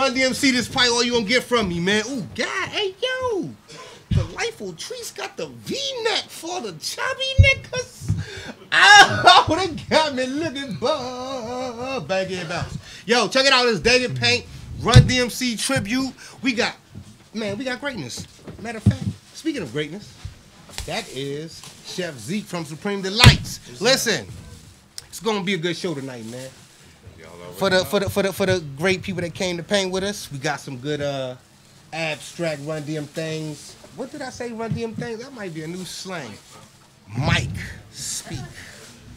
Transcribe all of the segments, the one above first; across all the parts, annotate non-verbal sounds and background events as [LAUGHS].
Run DMC, this probably all you gonna get from me, man. Ooh, God, hey, yo. the Delightful Treats got the V-neck for the chubby niggas. Oh, they got me looking bug. Bang and bounce. Yo, check it out. This David Paint Run DMC tribute. We got, man, we got greatness. Matter of fact, speaking of greatness, that is Chef Zeke from Supreme Delights. Listen, it's gonna be a good show tonight, man. For the for the for the for the great people that came to paint with us, we got some good uh abstract Run DM things. What did I say? Run DM things? That might be a new slang. Mike, speak.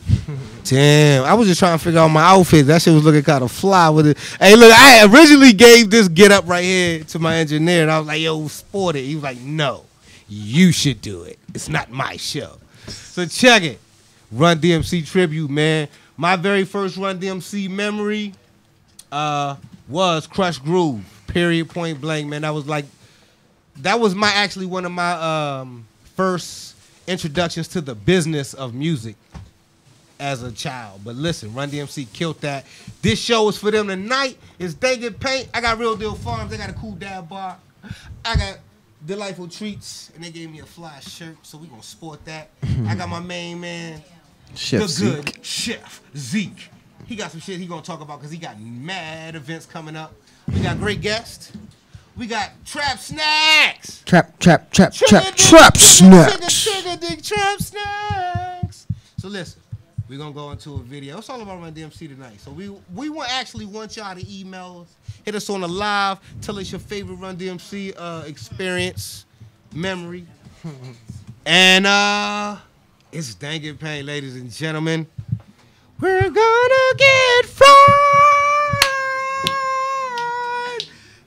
[LAUGHS] Damn, I was just trying to figure out my outfit. That shit was looking kind of fly with it. Hey, look, I originally gave this get up right here to my engineer, and I was like, "Yo, sport it." He was like, "No, you should do it. It's not my show." So check it. Run DMC tribute, man. My very first Run DMC memory uh, was Krush Groove. Period. Point blank, man. That was like, that was my actually one of my um, first introductions to the business of music as a child. But listen, Run DMC killed that. This show is for them tonight. It's They Get Paint. I got Real Deal Farms. They got a cool dad bar. I got Delightful Treats, and they gave me a fly shirt, so we gonna sport that. I got my main man, Chef the Zeke. good Chef Zeke. He got some shit he gonna talk about because he got mad events coming up. We got great guests. We got Trap Snacks. Trap, trap, trap, Trigger trap, trap trigger, snacks. Trigger, trigger dick, trap snacks. So listen, we're gonna go into a video. It's all about Run DMC tonight. So we we want actually want y'all to email us, hit us on the live, tell us your favorite Run DMC uh, experience, memory, [LAUGHS] and uh, it's Dang Pain, ladies and gentlemen. We're gonna get fried,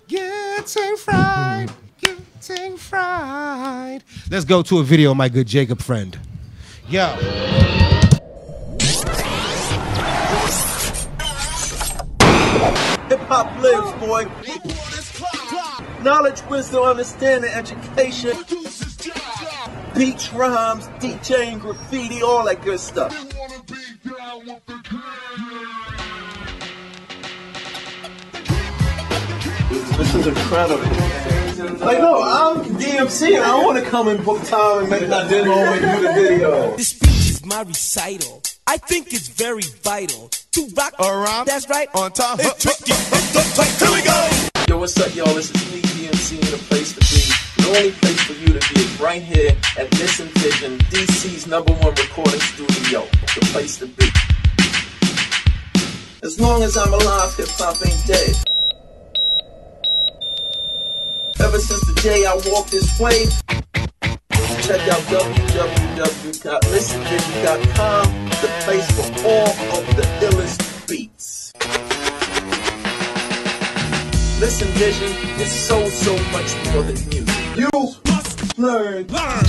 getting fried, getting fried. Let's go to a video, my good Jacob friend. Yo. Hip hop lives, boy. Knowledge, wisdom, understanding, education. Beach rhymes, DJing, graffiti, all that good stuff. This is incredible. Like, no, I'm DMC and I don't want to come and book time and make that demo and do the video. This speech is my recital. I think it's very vital to rock around. That's right. On time. It's tricky. Here we go. Yo, what's up, y'all? This is me, DMC, and the place to be. The only place for you to be is right here at Listen Vision, DC's number one recording studio. The place to be. As long as I'm alive, hip hop ain't dead. Ever since the day I walked this way, check out www.listenvision.com, the place for all of the illest beats. Listen, Vision is so, so much more than music. You must learn. Learn.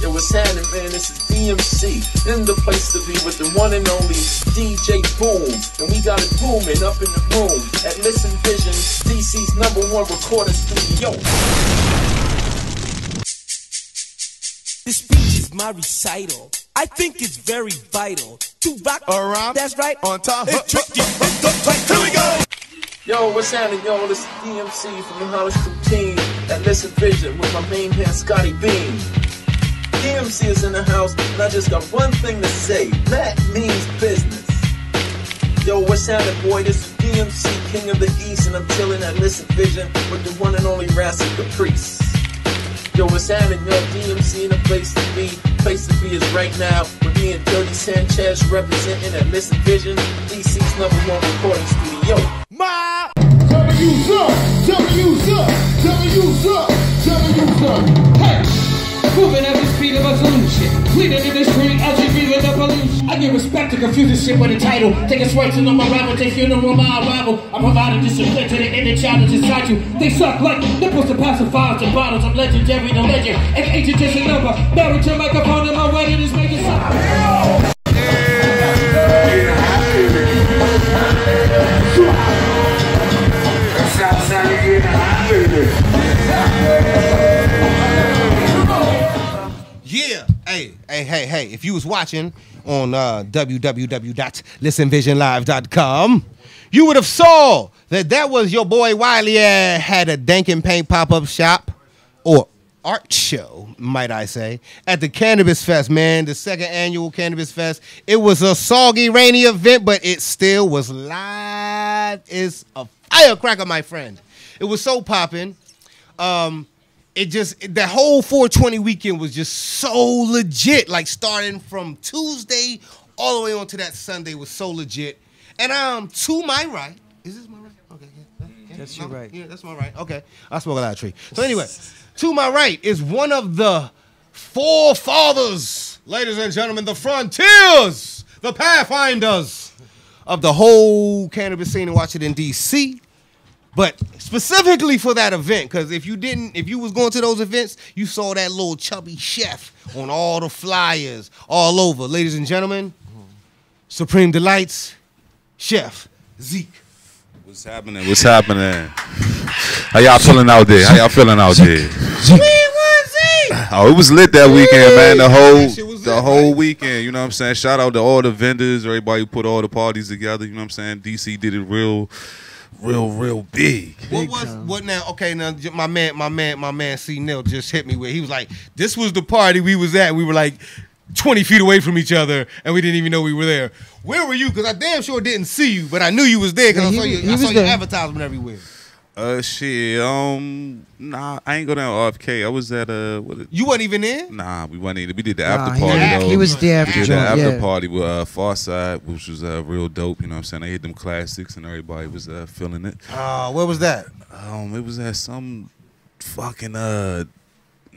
Yo, what's happening, man? This is DMC, in the place to be with the one and only DJ Boom. And we got it booming up in the room at Listen Vision, DC's number one recording studio. This speech is my recital. I think it's very vital to rock around. That's right. On time. It's tricky. Here we go. Yo, what's happening, yo? This is DMC from the Hollis Crew team at Listen Vision with my main man, Scotty Beam. DMC is in the house, and I just got one thing to say. That means business. Yo, what's happening, boy? This is DMC, King of the East, and I'm chilling at Listen Vision with the one and only Rascal Caprice. Yo, what's happening, yo? DMC in the place to be. Place to be is right now me and Dirty Sanchez representing at Listen Vision, DC's number one recording studio. My. W's up, W's up, W's up, W's up. Moving at the speed of a solution. Bleeding in the street we breathe the pollution. I give respect to confuse this shit with a title. Take a sweat to know my rival, take funeral my arrival. I'm providing discipline to the inner that's inside you. They suck like nipples to pacifiers and bottles. I'm legendary, no legend. An ancient just a number. Married to microphone and my wedding is making something. Hey, hey, hey, hey. If you was watching on uh, www.listenvisionlive.com, you would have saw that that was your boy Wiley uh, had a Dank N Paint pop up shop or art show, might I say, at the Cannabis Fest, man, the second annual Cannabis Fest. It was a soggy, rainy event, but it still was live. It's a firecracker, my friend. It was so popping. Um, it just the whole 420 weekend was just so legit. Like starting from Tuesday all the way on to that Sunday was so legit. And um, to my right, is this my right? Okay, yeah, yeah, That's my- your right. Yeah, that's my right. Okay, I smoke a lot of tree. So anyway, to my right is one of the forefathers, ladies and gentlemen, the frontiers, the pathfinders of the whole cannabis scene in Washington D.C. But specifically for that event, because if you didn't, if you was going to those events, you saw that little chubby chef on all the flyers all over. Ladies and gentlemen, Supreme Delights, Chef Zeke. What's happening? What's happening? How y'all feeling out there? How y'all feeling out there? Oh, it was lit that weekend, man. The whole That shit was the whole weekend. You know what I'm saying? Shout out to all the vendors, everybody who put all the parties together. You know what I'm saying? DC did it real, real, real big. What was what now? Okay, now my man, my man, my man C Nil just hit me with. He was like, "This was the party we was at. We were like 20 feet away from each other, and we didn't even know we were there. Where were you? Because I damn sure didn't see you, but I knew you was there because Yeah, I saw was- you. he I saw your advertisement everywhere. Uh, shit. Um, nah, I ain't go down RFK. I was at uh, what? It, You wasn't even there. nah, we went in. We did the Nah, after he- party though. he was there after We did the after yeah. party with uh, Pharcyde, which was uh, real dope. You know what I'm saying? They hit them classics, and everybody was uh, feeling it. Uh, where was that? Um, it was at some fucking uh,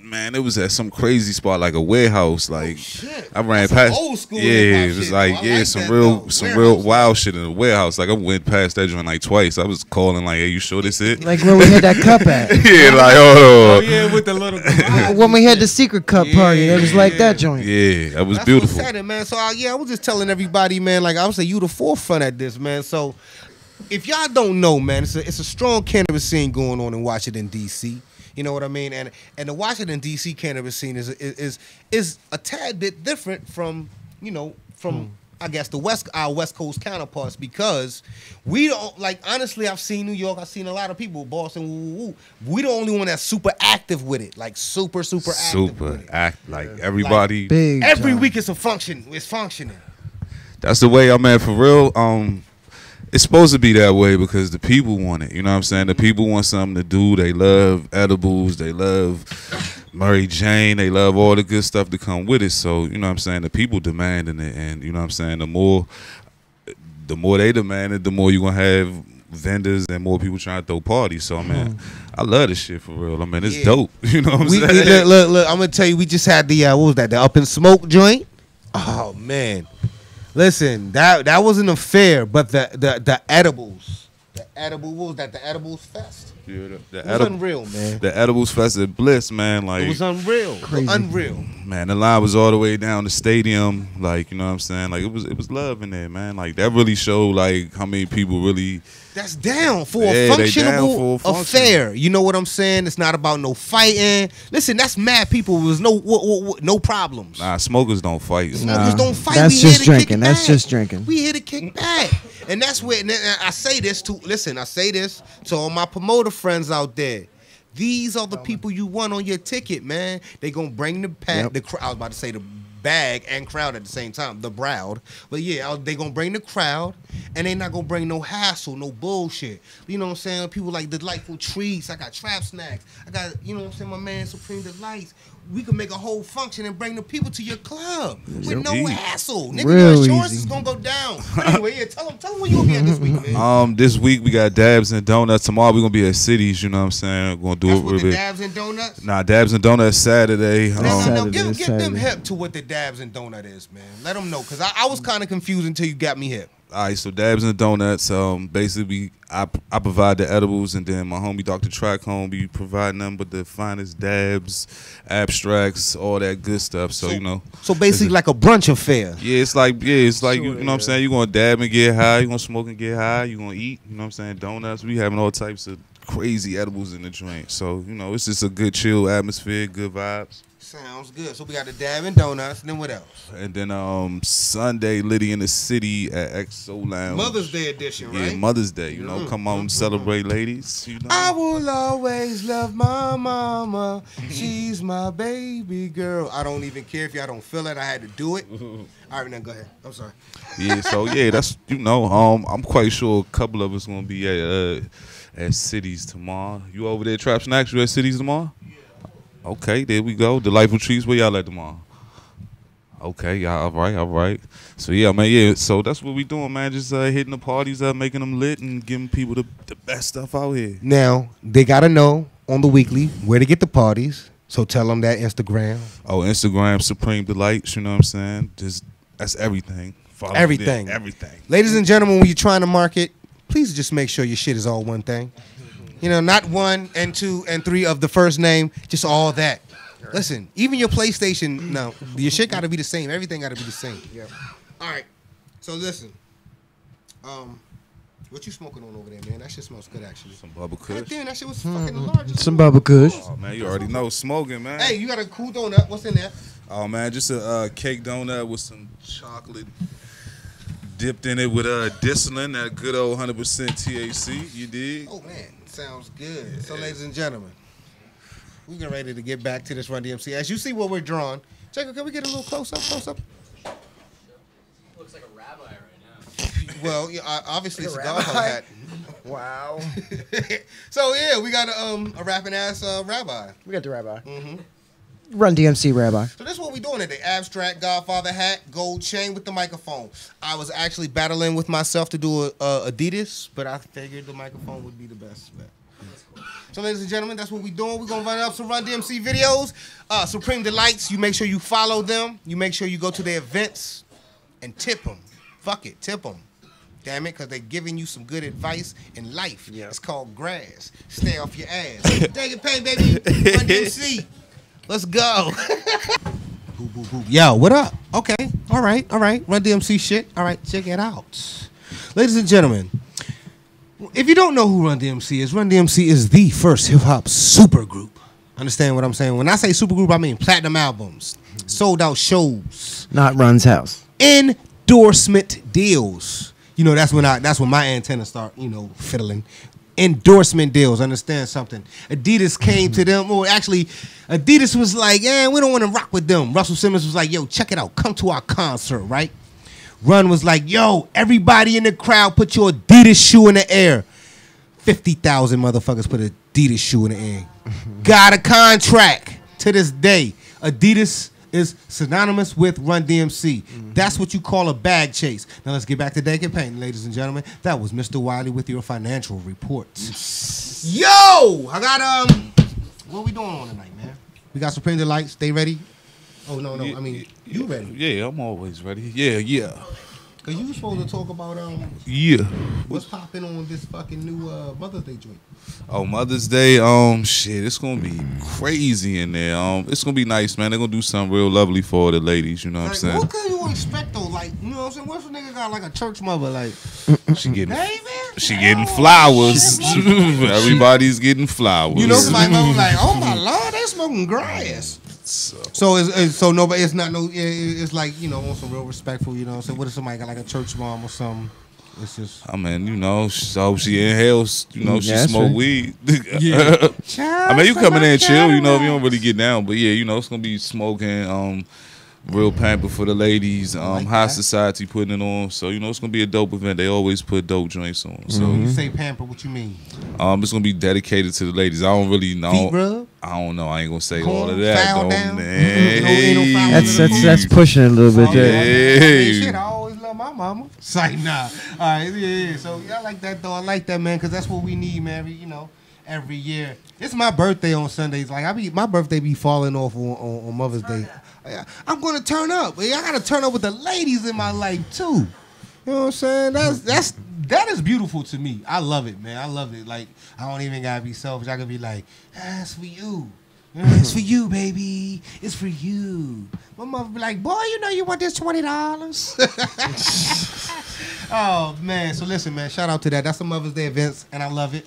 man, it was at some crazy spot like a warehouse. Oh, like Oh, shit. I ran That's some past. old school yeah, it was shit, like yeah, like some that, real though. some Warehouse. real wild shit in the warehouse. Like I went past that joint like twice. I was calling like, "Hey, you sure this it?" Like where we had that cup at. [LAUGHS] yeah, like hold Oh on. yeah, with the little. [LAUGHS] when we had the secret cup party, it was like that joint. Yeah, that was That's beautiful. What's happening, man. So I, yeah, I was just telling everybody, man. Like I was saying, you the forefront at this, man. So if y'all don't know, man, it's a it's a strong cannabis scene going on in Washington D.C. You know what I mean? And and the Washington D.C. cannabis scene is is is, is a tad bit different from you know from. I guess the west our West Coast counterparts because we don't like honestly I've seen New York I've seen a lot of people Boston woo, woo, woo. we the only one that's super active with it like super super active Super it. act like everybody. Big. Every time. week it's a function. It's functioning. That's the way I'm at for real. Um, it's supposed to be that way because the people want it. You know what I'm saying? The people want something to do. They love edibles. They love Murray Jane. They love all the good stuff to come with it. So you know what I'm saying? The people demanding it, and you know what I'm saying? The more, the more they demand it, the more you're gonna have vendors and more people trying to throw parties. So I mean, I love this shit for real. I mean, it's Yeah. dope. [LAUGHS] You know what I'm We, we- saying? look, look, look, I'm gonna tell you, we just had the uh, what was that? The up in smoke joint. Oh man, listen, that that wasn't a fair, but the the the edibles, the edible, what was that? The edibles fest. Yeah, the, the It was edib- unreal, man. the edibles fest at Bliss, man. Like It was unreal, Crazy. unreal. man, the line was all the way down the stadium. Like, you know what I'm saying? Like it was it was love in there, man. Like that really showed like how many people really That's down for Yeah, a they down for a function. affair. You know what I'm saying? It's not about no fighting. Listen, that's mad people. There's no no problems. nah smokers don't fight. Smokers Nah, don't fight. that's we just here to kick drinking. That's back. just drinking. We here to kick back, and that's where and I say this to. Listen, I say this to all my promoter friends out there. These are the people you want on your ticket, man. They gonna bring the pack. Yep. The cr- I was about to say the bag and crowd at the same time. The browd, but yeah, they gonna bring the crowd, and they not gonna bring no hassle, no bullshit. You know what I'm saying? People like delightful treats. I got trap snacks. I got you know what I'm saying. My man Supreme Delights. We can make a whole function and bring the people to your club with no Easy. hassle. Nigga, Real your insurance easy. is gonna go down. [LAUGHS] But anyway, yeah, tell them, tell them where you gonna be at this week, man. Um, this week we got dabs and donuts. Tomorrow we're gonna be at cities. You know what I'm saying? We're gonna do That's it what real the bit. dabs and donuts. Nah, dabs and donuts Saturday. No, Um, no, no. Saturday, Give, it's give them Saturday. hip to what the dabs and donut is, man. Let them know, cause I, I was kind of confused until you got me hip. All right, so dabs and donuts. Um, basically, we, I I provide the edibles, and then my homie Dr. Track home be providing them with the finest dabs, abstracts, all that good stuff. So, you know, So basically, like a brunch affair. yeah, it's like yeah, it's like you, Sure, you know what I'm saying. You gonna dab and get high. You gonna smoke and get high. You gonna eat. You know what I'm saying. Donuts. We having all types of crazy edibles in the joint. So you know, it's just a good chill atmosphere, good vibes. Sounds good. So we got the Dab and Donuts. And then what else? And then um Sunday, Liddy in the City at XO Lounge. Mother's Day edition, Yeah, right? Mother's Day. You know, Mm, come on, celebrate, ladies. You know. I will always love my mama. She's my baby girl. I don't even care if y'all don't feel it. I had to do it. [LAUGHS] All right, now go ahead. I'm sorry. yeah, so yeah, that's you know, um, I'm quite sure a couple of us gonna be at uh at cities tomorrow. You over there, Trap Snacks? You at cities tomorrow? Okay, there we go. Delightful trees. Where y'all at tomorrow? Okay, y'all all right, all right. So yeah, man, yeah. So that's what we doing, man. Just uh, hitting the parties, uh, making them lit, and giving people the, the best stuff out here. Now they gotta know on the weekly where to get the parties. So tell them that Instagram. Oh, Instagram, Supreme Delights. You know what I'm saying? Just that's everything. Follow Everything. everything. Ladies and gentlemen, when you're trying to market, please just make sure your shit is all one thing. You know, not one and two and three of the first name, just all that. Listen, even your PlayStation, no, your shit got to be the same. Everything got to be the same. Yeah. All right. So listen, um, what you smoking on over there, man? That shit smells good, actually. Some bubble God kush. damn, that shit was fucking large. Some Bubba Kush. Oh man, you already know smoking, man. Hey, you got a cool donut. What's in there? Oh man, just a uh, cake donut with some chocolate dipped in it with uh Discipline, that good old hundred percent THC. You did. Oh man, sounds good. So, ladies and gentlemen, we get ready to get back to this Run DMC. As you see what we're drawing, Jacob, can we get a little close up? Close up. Looks like a rabbi right now. [LAUGHS] Well, yeah, uh, obviously cigar hat. [LAUGHS] Wow. [LAUGHS] so yeah, we got a, um a rapping ass uh, rabbi. We got the rabbi. Mm-hmm. Run DMC rabbi. So this is what we're doing today. Abstract Godfather hat, gold chain with the microphone. I was actually battling with myself to do a, a Adidas, but I figured the microphone would be the best bet. So, ladies and gentlemen, that's what we're doing. We're gonna run up some Run DMC videos. Uh, Supreme Delights. You make sure you follow them. You make sure you go to their events and tip them. Fuck it, tip them. Damn it, because they're giving you some good advice in life. It's called grass. Stay off your ass. [LAUGHS] Take it, pay, baby. Run DMC. Let's go. [LAUGHS] Yo, what up? Okay, all right, all right. Run DMC shit. All right, check it out. Ladies and gentlemen, if you don't know who Run DMC is, Run DMC is the first hip hop supergroup. Understand what I'm saying? When I say supergroup, I mean platinum albums, sold out shows, Not Run's house. endorsement deals. You know, that's when I that's when my antennas start, you know, fiddling. Endorsement deals, understand something. Adidas came to mm-hmm. them, or actually, Adidas was like, yeah, we don't want to rock with them. Russell Simmons was like, yo, check it out, come to our concert, right? Run was like, yo, everybody in the crowd put your Adidas shoe in the air. 50,000 motherfuckers put Adidas shoe in the air. [LAUGHS] Got a contract to this day. Adidas is synonymous with Run DMC. That's what you call a bag chase. Now let's get back to Naked Paint, ladies and gentlemen. That was Mr. Wiley with your financial reports. Yo, I got um, what are we doing on tonight, man? We got Supreme Delight. Stay ready. Oh no, no, I mean you ready? Yeah, I'm always ready. Yeah, yeah, Cause you was supposed to talk about um, yeah. what's popping on this fucking new uh Mother's Day joint. Oh, Mother's Day. Um, shit, it's gonna be crazy in there. Um, it's gonna be nice, man. They're gonna do something real lovely for the ladies. You know what I'm saying? what can you expect though? Like, you know what I'm saying? What's a nigga got like a church mother? Like, [LAUGHS] She getting, hey she getting flowers. [LAUGHS] Everybody's getting flowers. You know, somebody like, [LAUGHS] oh my lord, they smoking grass. So, So it's, it's so nobody. It's not no. It's like you know, on some real respectful. You know, so what if somebody got like a church mom or something? It's just. I mean, you know, so she inhales. You know, she Yeah, smoke right. weed. [LAUGHS] Yeah. I mean, you coming in and chill. You know, if you don't really get down, but yeah, you know, it's gonna be smoking. Um, real pamper for the ladies. Um, like high that. society putting it on. So you know, it's gonna be a dope event. They always put dope joints on. So You say pamper? What you mean? um, it's gonna be dedicated to the ladies. I don't really know. Feet rub? I don't know. I ain't gonna say Corn, all of that. foul though. down? Mm-hmm. Hey. No, ain't no foul That's that's that's pushing it a little bit there. yeah. I Hey. shit, I always love my mama. It's like nah. All right, yeah, yeah. So yeah, I like that though. I like that man, cause that's what we need, man. Every, you know, every year. It's my birthday on Sundays. Like I be, my birthday be falling off on, on, on Mother's Day. I- I'm gonna turn up. I gotta turn up with the ladies in my life too. You know what I'm saying? That's that's that is beautiful to me. I love it, man. I love it. Like I don't even gotta be selfish. I can be like, ah, that's for you. You It's for you, baby. It's for you. My mother be like, boy, you know you want this twenty dollars. [LAUGHS] oh man. So listen, man. Shout out to that. That's the Mother's Day events, and I love it.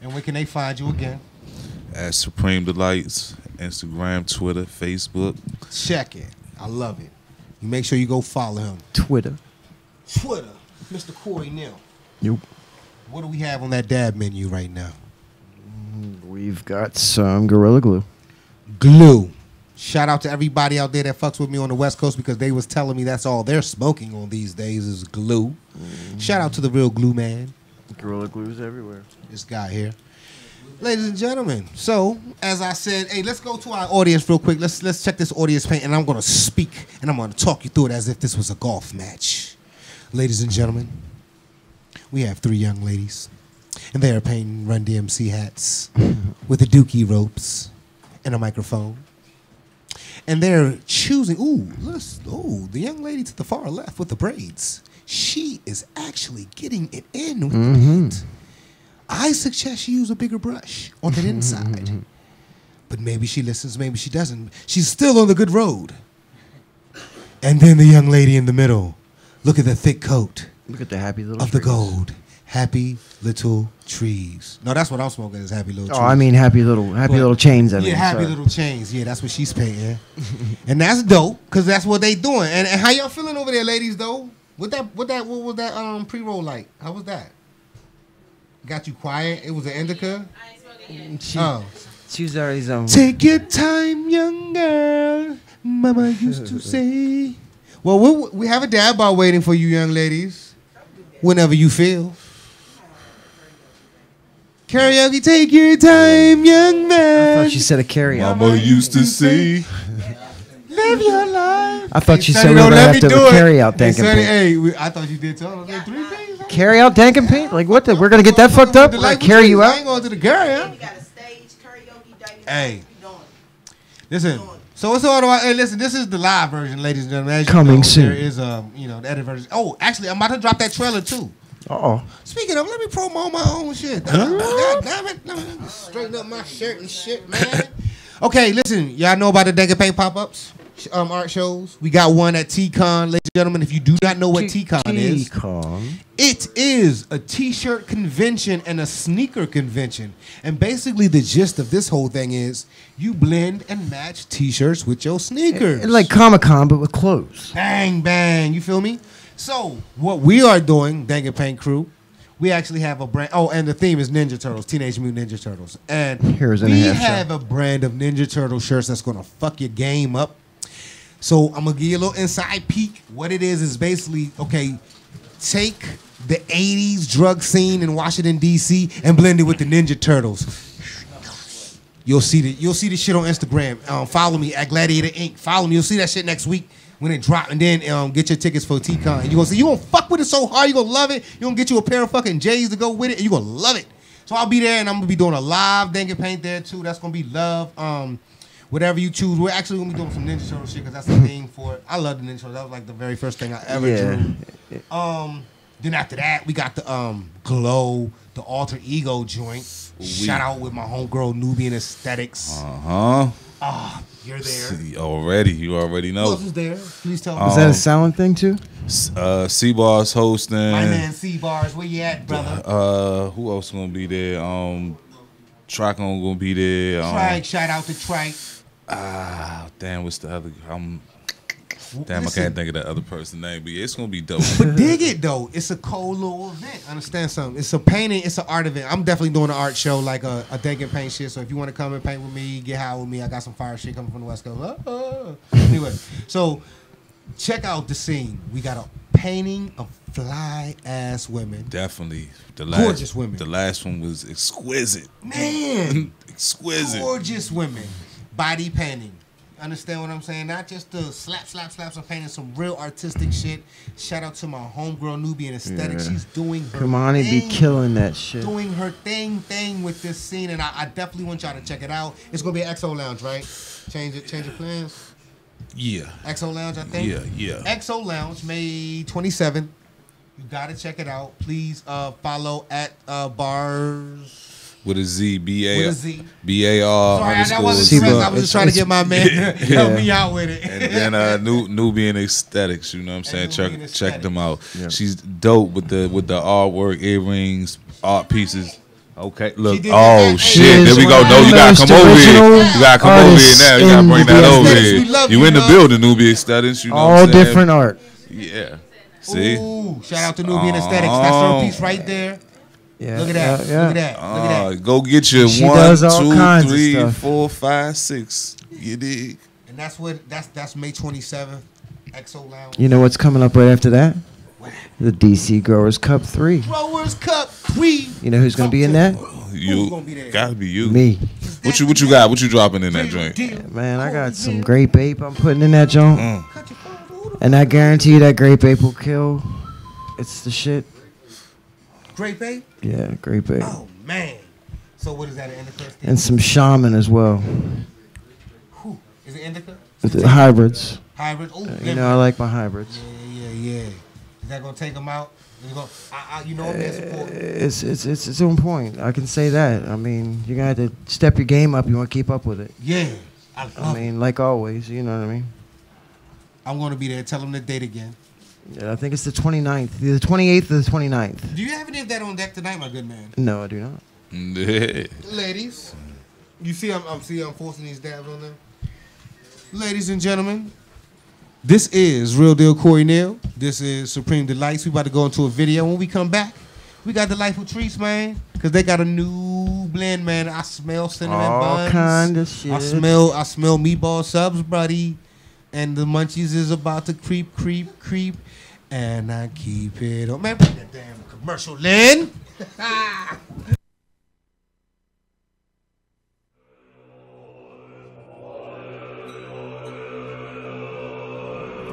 And where can they find you again? At Supreme Delights, Instagram, Twitter, Facebook. Check it. I love it. You make sure you go follow him. Twitter. Twitter, Mr. Corey Neal. Yep. What do we have on that dab menu right now? Mm, we've got some Gorilla Glue. Glue. Shout out to everybody out there that fucks with me on the West Coast because they was telling me that's all they're smoking on these days is glue. Mm-hmm. Shout out to the real glue man, Gorilla Glue's everywhere. this guy here. Ladies and gentlemen, so as I said, hey, let's go to our audience real quick. Let's let's check this audience paint, and I'm gonna speak and I'm gonna talk you through it as if this was a golf match. Ladies and gentlemen, we have three young ladies, and they are painting Run DMC hats [LAUGHS] with the Dookie ropes and a microphone. And they're choosing. Ooh, let's. Ooh, the young lady to the far left with the braids. She is actually getting it in with the mm-hmm. paint. I suggest she use a bigger brush on the inside. [LAUGHS] But maybe she listens, maybe she doesn't. She's still on the good road. And then the young lady in the middle. Look at the thick coat Look at the happy little. of the gold. Happy little trees. No, that's what I'm smoking is happy little trees. Oh, I mean happy little happy But- little chains. I mean, yeah, happy sorry. little chains. Yeah, that's what she's painting. and that's dope because that's what they doing. And, and how y'all feeling over there, ladies? Though, what that, what that, what was that um pre roll like? How was that? Got you quiet. It was an indica. She, Oh, she was already some. take your time, young girl. Mama used to [LAUGHS] say. Well, we, we have a dab bar waiting for you, young ladies. Whenever you feel. Karaoke, take your time, young man. I man. thought she said a carry out. Mama used to say. Live your life. I thought Hey, she said we were gonna have me to do it. carry out Hey, Dank and Paint. Hey, we, I thought you did tell us. Three things. Carry out Dank and Paint? Like what? The, we're gonna get that fucked up? We're gonna carry you out? I out? ain't going to the girl, yeah? We got a stage karaoke day. Hey. We doing. Listen. So it's all about. Hey, listen. This is the live version, ladies and gentlemen. As you Coming know, soon. There is um, you know, the edit version. Oh, actually, I'm about to drop that trailer too. Oh, Speaking of, let me promote my own shit. God damn it! Let me straighten up my shirt and shit, man. [LAUGHS] okay, listen, y'all know about the and Paint pop-ups, um, art shows. We got one at T-Con, ladies and gentlemen. If you do not know what T-Con is, T-Con. it is a t-shirt convention and a sneaker convention. And basically the gist of this whole thing is you blend and match t-shirts with your sneakers. Like Comic Con, but with clothes. bang bang, you feel me? So, what we are doing, Dank and Paint Crew, we actually have a brand. Oh, and the theme is Ninja Turtles, Teenage Mutant Ninja Turtles. And Here's in a we have a brand of Ninja Turtle shirts that's gonna fuck your game up. So I'm gonna give you a little inside peek. What it is is basically okay. Take the '80s drug scene in Washington D.C. and blend it with the Ninja Turtles. You'll see the you'll see the shit on Instagram. Um, follow me at Gladiator Inc. Follow me. You'll see that shit next week when it drop, and then um, get your tickets for T-Con. You gonna see you gonna fuck with it so hard. You gonna love it. You gonna get you a pair of fucking J's to go with it, and you gonna love it. So I'll be there, and I'm gonna be doing a live and Paint there too. That's gonna be love. Um, whatever you choose. We're actually gonna be doing some Ninja Turtle shit because that's the theme for it. I love the Ninja Turtles. That was like the very first thing I ever Yeah. drew. Um, then after that, we got the um glow, the alter ego joint. Shout out with my homegirl Nubian Aesthetics. Uh huh. Ah, you're there. huh. Already, you already Who know. else is there? Please tell me. Is that Um, a silent thing too? Uh, C Bars hosting. my man C Bars, where you at, brother? Uh, who else gonna be there? Um, Tricon gonna be there. Um, Trike, shout out to Trike. Ah, damn, what's the other? Um, damn, Listen. I can't think of that other person's name, but yeah, it's gonna be dope. [LAUGHS] But dig it though. It's a cool little event. Understand something? It's a painting. It's an art event. I'm definitely doing an art show, like a, a Dank and Paint shit. So if you want to come and paint with me, get high with me. I got some fire shit coming from the West Coast. Ah, ah. Anyway, so check out the scene. We got a painting of fly ass women. Definitely, the last Gorgeous women. The last one was exquisite, Man, [LAUGHS] exquisite. gorgeous women. Body painting. Understand what I'm saying? Not just the slap, slap, slaps of painting, some real artistic shit. Shout out to my homegirl Nubian Aesthetic. Yeah. She's doing her Kamani be thing. killing that shit. doing her thing thing with this scene, and I, I definitely want y'all to check it out. It's gonna be at XO Lounge, right? Change it, change your plans. Yeah, XO Lounge, I think. yeah, yeah. XO Lounge, May 27th. You gotta check it out. Please uh, follow at uh, bars. With a Z, B With A a Z. B A R Sorry, I, that wasn't C I was just It's- trying to get my man [LAUGHS] to help me out with it. and then uh, New Nubian Aesthetics. You know what I'm saying? Check check them out. Yeah. She's dope with the with the artwork, earrings, art pieces. Okay, look. Oh shit! She There is we go. No, you gotta come over here. You gotta come over here now. You gotta bring that United over here. You you, in the building, Nubian aesthetics. You know what All I'm different art. Yeah. See. Ooh, shout out to Nubian Aesthetics. That's her piece right there. Yeah, Look at that. yeah, yeah. Look at that. Look at Uh, that. go get your She one, does all two, kinds of three, stuff. four, five, six. You dig? And that's what that's that's May 27th. EXO Lounge. You know what's coming up right after that? The DC Growers Cup 3. Growers Cup. We. You know who's going to be in that? You gonna be there? gotta be you. Me. What you what you got? What you dropping in that joint? Man, I got some grape ape I'm putting in that joint. Mm. And I guarantee you that grape ape will kill. It's the shit. Great Bay. Yeah, grape ape. Oh man. So what is that? An indica? And some shaman as well. Whew. Is it indica? The hybrids. Hybrid. Oh, You know, I like my hybrids. Yeah, yeah, yeah. Is that gonna take them out? Is it gonna, I, I, you know, support. Eh, it's, it's it's it's on point. I can say that. I mean, you're gonna have to step your game up. You want to keep up with it. Yeah. I I mean, like always. You know what I mean? I'm gonna be there. Tell them the date again. Yeah, I think it's the 29th, the 28th or the 29th. Do you have any of that on deck tonight, my good man? No, I do not. [LAUGHS] Ladies, you see, I'm, I'm see, I'm forcing these dabs on them. Ladies and gentlemen, this is Real Deal Corey Neal. This is Supreme Delights. We about to go into a video. When we come back, we got Delightful Treats, man, because they got a new blend, man. I smell cinnamon All buns. kind of shit. I smell, I smell meatball subs, buddy, and the munchies is about to creep, creep, creep, and I keep it on. Man, bring that damn commercial, Lynn. [LAUGHS]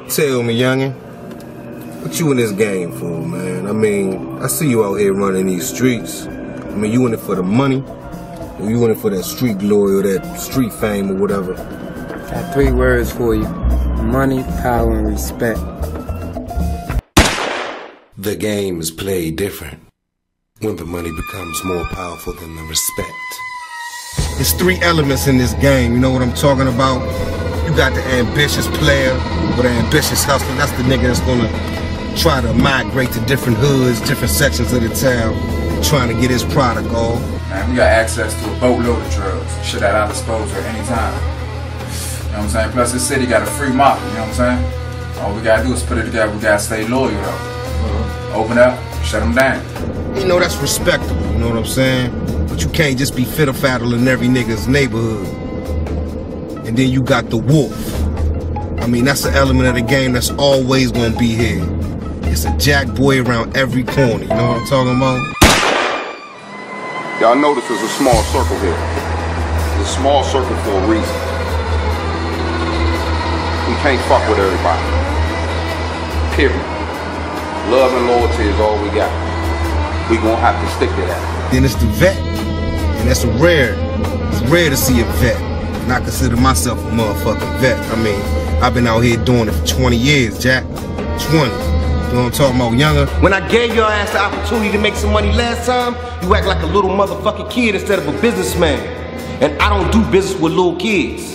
Tell me, youngin, what you in this game for, man? I mean, I see you out here running these streets. I mean, you in it for the money, or you in it for that street glory or that street fame or whatever? Got three words for you money, power, and respect. The game is played different when the money becomes more powerful than the respect. There's three elements in this game, you know what I'm talking about? You got the ambitious player or the ambitious hustler. That's the nigga that's gonna try to migrate to different hoods, different sections of the town, trying to get his product off. Man, we got access to a boatload of drugs. Shit at our disposal at any time. You know what I'm saying? Plus, this city got a free market, you know what I'm saying? All we gotta do is put it together. We gotta stay loyal, though. Open up, shut them down. You know, that's respectable, you know what I'm saying? But you can't just be fiddle faddle in every nigga's neighborhood. And then you got the wolf. I mean, that's the element of the game that's always gonna be here. It's a jack boy around every corner, you know what I'm talking about? Y'all notice there's a small circle here. It's a small circle for a reason. We can't fuck with everybody. Period. Love and loyalty is all we got. We gonna have to stick to that. Then it's the vet. And that's a rare. It's rare to see a vet. And I consider myself a motherfucking vet. I mean, I've been out here doing it for 20 years, Jack. 20. You know what I'm talking about, younger? When I gave your ass the opportunity to make some money last time, you act like a little motherfucking kid instead of a businessman. And I don't do business with little kids.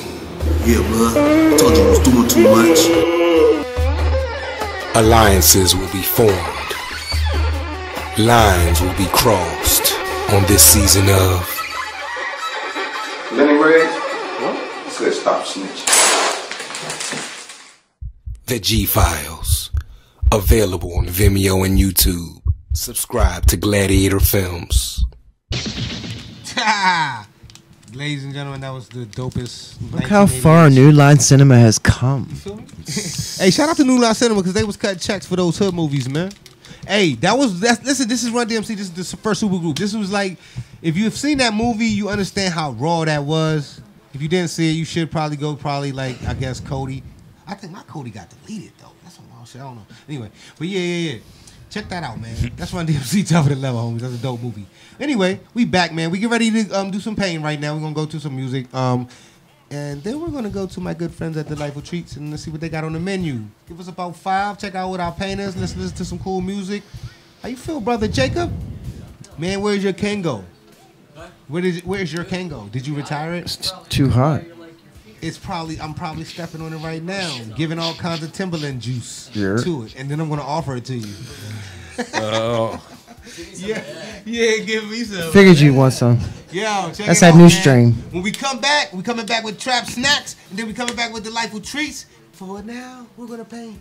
Yeah, blood. Told you I was doing too much. Alliances will be formed. Lines will be crossed on this season of Lenny Red, said stop snitching. The G Files. Available on Vimeo and YouTube. Subscribe to Gladiator Films. Ladies and gentlemen, that was the dopest. Look how far New Line Cinema has come. [LAUGHS] Hey, shout out to New Line Cinema because they was cutting checks for those hood movies, man. Hey, that was that's listen. This is Run DMC. This is the first super group. This was like, if you've seen that movie, you understand how raw that was. If you didn't see it, you should probably go. Probably like I guess Cody. I think my Cody got deleted though. That's some wild shit. I don't know. Anyway, but yeah, yeah, yeah. Check that out, man. [LAUGHS] That's Run DMC top of the level, homies. That's a dope movie. Anyway, we back, man. We get ready to um, do some pain right now. We're gonna go to some music. Um, and then we're gonna go to my good friends at Delightful Treats and let's see what they got on the menu. Give us about five. Check out what our pain is. Let's listen to some cool music. How you feel, brother Jacob? Man, where's your Kangol? Where did where's your Kangol? Did you retire it? Too hot. It's probably I'm probably stepping on it right now, giving all kinds of Timberland juice Yeah. to it, and then I'm gonna offer it to you. Oh. yeah, yeah, give me some. Figured you want some. Yo, check That's it that out, new man. strain. When we come back, we coming back with trap snacks, and then we coming back with delightful treats. For now, we're gonna pay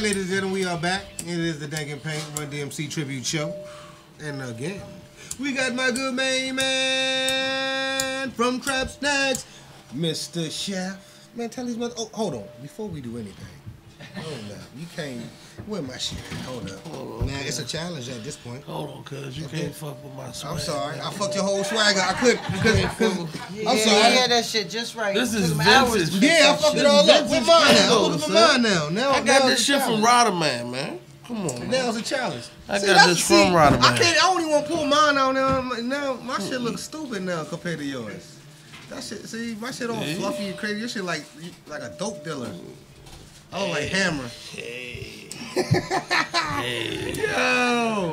treat. ladies and gentlemen, we are back. It is the Dank and Paint Run DMC tribute show. And again, we got my good main man from Trap Snax, Mr. Chef. Man, tell these mother. Oh, hold on. Before we do anything, hold up. You can't. Where my shit? Hold up. Hold on, Now okay. it's a challenge at this point. Hold on, cuz you Okay. can't fuck with my swag. I'm sorry. man. I fucked your whole swagger. I couldn't. Cause, cause, Yeah, I'm sorry. he had that shit just right. This is him hours vintage. Yeah, I fucked it all up. Vintage With mine now. candles, I'm looking for son. mine now. Now I got now this shit from challenge. Roderman, man. Come on, man. Now it's a challenge. I See, got that's- this from see, Roderman. I can't. I don't even want to pull mine out now. Now my shit looks stupid now compared to yours. That shit. See, my shit all Yeah. fluffy and crazy. Your shit like like a dope dealer. I was like hammer. Yo,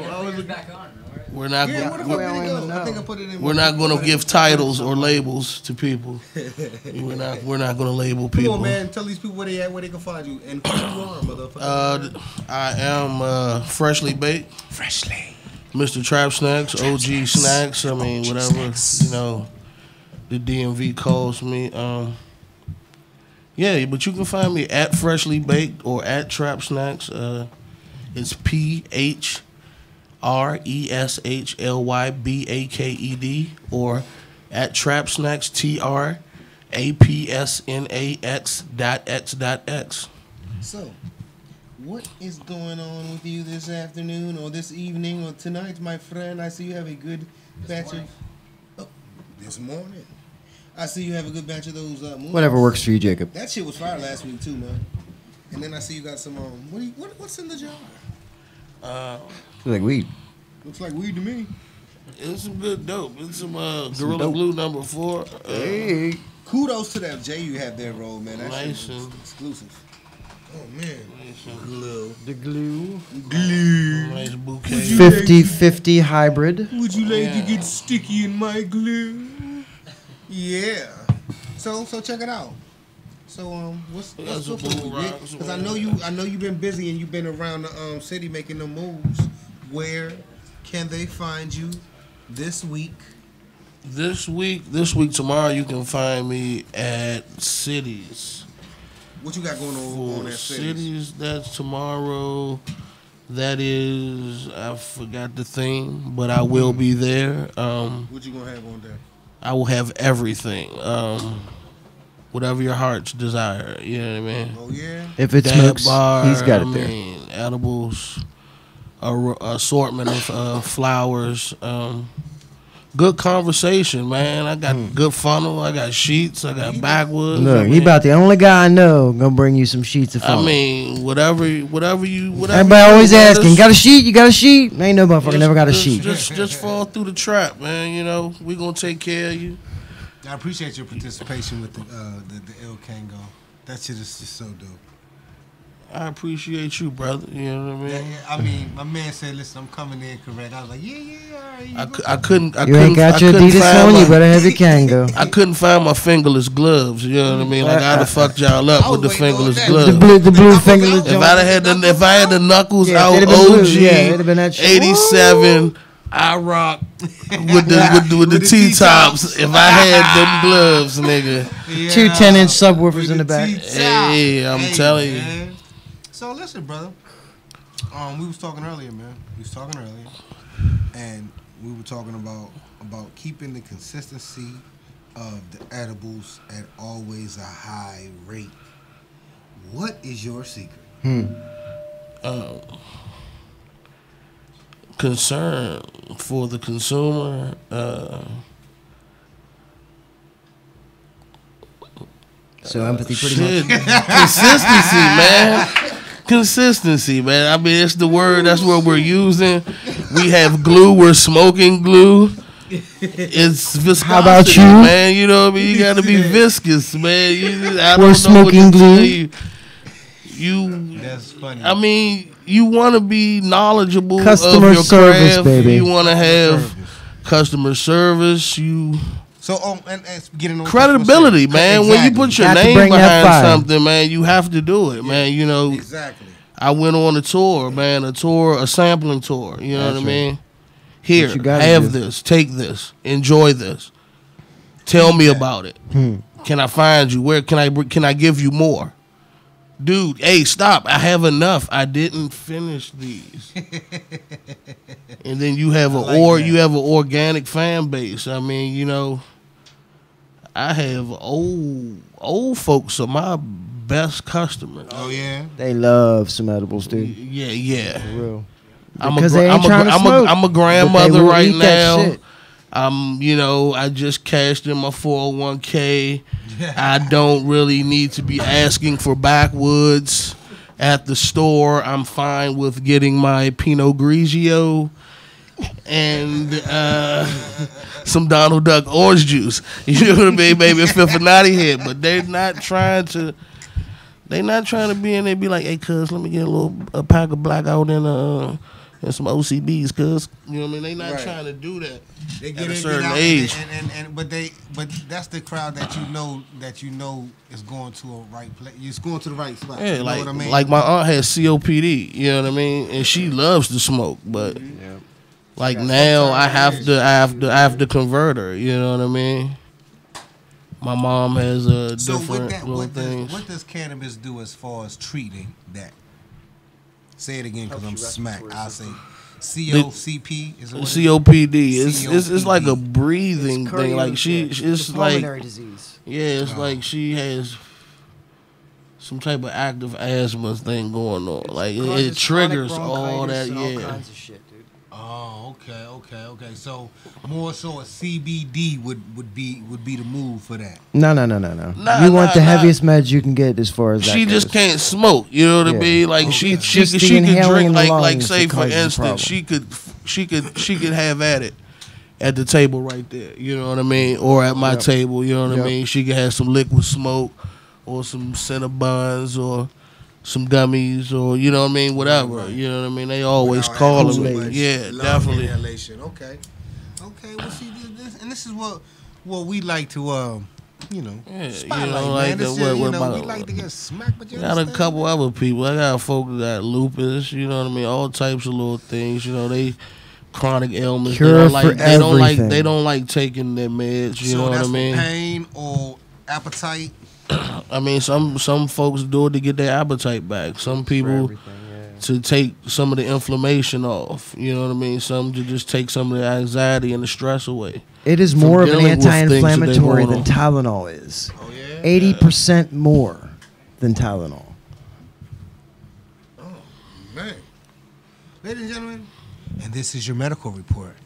I was back on. We're not. Yeah, gonna, where the fuck did it go? I think I put it in. we're not going to give titles or labels to people. we're not. [LAUGHS] We're not going to label people. Come people. on, man. Tell these people where they at, where they can find you, and who you are, motherfucker. Uh, I am uh, freshly baked. Freshly. Mr. Trap Snax, OG Snacks. I mean, whatever you know, the DMV calls me. Um, yeah, but you can find me at Phreshly Baked or at Trap Snax. Uh, it's P H R E S H L Y B A K E D or at Trap Snax T R A P S N A X dot X dot X. So, what is going on with you this afternoon or this evening or tonight, my friend? I see you have a good batch of. Oh, this morning. I see you have a good batch of those. Uh, moons. Whatever works for you, Jacob. That shit was fire last week too, man. And then I see you got some. Um, what, you, what what's in the jar? Uh, Like weed. Looks like weed to me. It's some good dope. It's some uh, Some Gorilla dope. Glue number four. Uh, Hey, kudos to that J you have there, roll man. That shit Nice was exclusive. Oh man, glue. The glue. Glue. Nice bouquet. 50 50 hybrid. Would you like to get sticky in my glue? Yeah. So so check it out. So um, what's what's up blue with rock, Because I know you I know you've been busy and you've been around the um city making the moves. Where can they find you this week? This week, this week, tomorrow, you can find me at Cities. What you got going on on For that city? Cities, that's tomorrow. That is, I forgot the theme, but I will be there. Um, What you gonna have on there? I will have everything. Um, whatever your heart's desire. You know what I mean? Oh yeah. If it Dab smokes, he's got I it there. mean, edibles, a r- assortment of uh, flowers. Um, good conversation, man. I got good funnel. I got sheets. I got backwoods. Look, he mean, about the only guy I know gonna bring you some sheets of funnel. I mean, whatever, whatever you, whatever. Everybody you always do, asking, just- got a sheet? You got a sheet? Ain't no motherfucker just- never got a just- sheet. Just, just fall through the trap, man. You know, we gonna take care of you. I appreciate your participation with the uh, the, the El Kangol. That shit is just so dope. I appreciate you, brother. You know what I mean? yeah, I mean, my man said, "Listen, I'm coming in correct." I was like, "Yeah, yeah, all right." you I, I couldn't. I You couldn't, ain't got I your Adidas on, my- you better have your Kangol. [LAUGHS] I couldn't find my fingerless gloves. You know what I mean? Like I'd have fucked y'all up with the fingerless gloves. The blue, the blue fingerless. If I'd have had the, if I had the knuckles Yeah, out, they'd have been blue. OG, Yeah, it'd have been that shit. eighty seven, I rock with the with the, with the [LAUGHS] T tops. If I had them [LAUGHS] gloves, nigga, Two 10 inch subwoofers in the back. Hey, I'm telling you. Man. So listen, brother. Um, we was talking earlier, man. We was talking earlier, and we were talking about about keeping the consistency of the edibles at always a high rate. What is your secret? Hmm. uh, concern for the consumer. Uh, So empathy pretty Shit. much. [LAUGHS] Consistency, man. Consistency, man. I mean, it's the word. That's what we're using. We have glue. We're smoking glue. It's viscosity, How about you? man? You know what I mean? You got to be [LAUGHS] viscous, man. You, I don't We're know smoking what to glue. tell You, you That's funny. I mean, you want to be knowledgeable Customer of your service, craft. baby. You want to have customer service. You So, um, and, and getting on credibility, man. When you put your Got to name bring behind something, man, you have to do it, man. You know, exactly. I went on a tour, man, a tour, a sampling tour. You know That's what I right. mean? Here, you have do. this, take this, enjoy this. Tell me about it. Hmm. Can I find you? Where can I? Can I give you more? Dude, hey, stop. I have enough. I didn't finish these. [LAUGHS] and then you have a like or that. you have an organic fan base. I mean, you know, I have old old folks are my best customers. Oh yeah. They love some edibles, dude. Yeah, yeah. For real. I'm a, Because gra- they ain't I'm, a, trying to I'm, smoke, a, I'm a but grandmother they right eat that now. shit. I'm, you know, I just cashed in my 401k. I don't really need to be asking for backwoods at the store. I'm fine with getting my Pinot Grigio and uh, some Donald Duck orange juice. [LAUGHS] You know what I mean? Maybe a fifth of naughty head, but they're not trying to. They not trying to be in there. Be like, hey, cuz, let me get a little a pack of blackout and uh and some OCBs, cuz. You know what I mean? They not Right. trying to do that. They at get a in, certain get out, age. and, and, and, and but they but that's the crowd that you know that you know is going to a right place. It's going to the right spot. Yeah, you know like what I mean? like my aunt has COPD. You know what I mean? And she loves to smoke, but like now I have to I have to I have to convert her. You know what I mean? My mom has a so different with that, little what does, what does cannabis do as far as treating that? Say it again because I'm smacked. I'll say COCP is it it is? COPD. It's, it's it's like a breathing thing. Like she, It's it's a like pulmonary disease. Yeah, it's oh. like she has some type of active asthma thing going on. Like it, it triggers all that. bronchitis and all Oh, okay, okay, okay. So more so a CBD would would be would be the move for that. No, no, no, no, no. Nah, you want nah, the nah. heaviest meds you can get as far as that She just goes. can't smoke. You know what I mean? Like she, she, just could, she could drink like, like say for instance, she could, she could, she could have at it at the table right there. You know what I mean? Or at my Yep. table. You know what Yep. I mean? She could have some liquid smoke, or some Cinnabons, or some gummies, or you know what I mean? Whatever. You know what I mean? They always Without call them. Yeah, lung definitely. Inhalation. Okay. Okay. Well, see, this, this, and this is what what we like to, um, you know, Yeah, spotlight, you know, man. like This the- is, what- you know, about- we like to get smacked, but you got a couple other people. I got folks that got lupus. You know what I mean? All types of little things. You know they chronic ailments. Cure they don't for like. They don't like. They don't like taking their meds. You so know what I mean? pain or appetite. [CLEARS THROAT] I mean, some some folks do it to get their appetite back. Some people to take some of the inflammation off. You know what I mean? Some to just take some of the anxiety and the stress away. It is more of an dealing with things that they anti-inflammatory than. Tylenol is. Oh yeah. Eighty percent more than Tylenol. Oh, man. Ladies and gentlemen, and this is your medical report. [LAUGHS]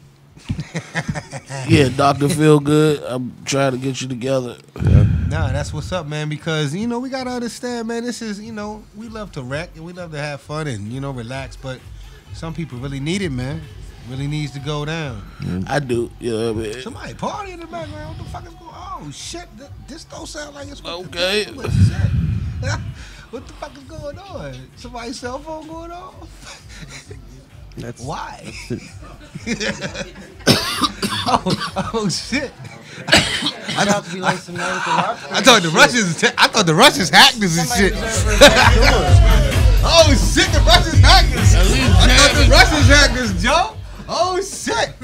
Yeah, Doctor Feel Good. I'm trying to get you together. Nah, that's what's up, man. Because you know we gotta understand, man. This is you know we love to wreck and we love to have fun and you know relax, but some people really need it, man. Really needs to go down. I do. You know what I mean? Somebody party in the background. What the fuck is going? Oh shit! th- This don't sound like it's Okay. What, shit. [LAUGHS] what the fuck is going on? Somebody's cell phone going off? That's Why? [LAUGHS] oh, oh shit! I About to be like some I thought the Russians. I thought the Russians hacked us and shit. oh shit! The Russians hacked us. I thought the Russians hacked us, Joe. Oh shit!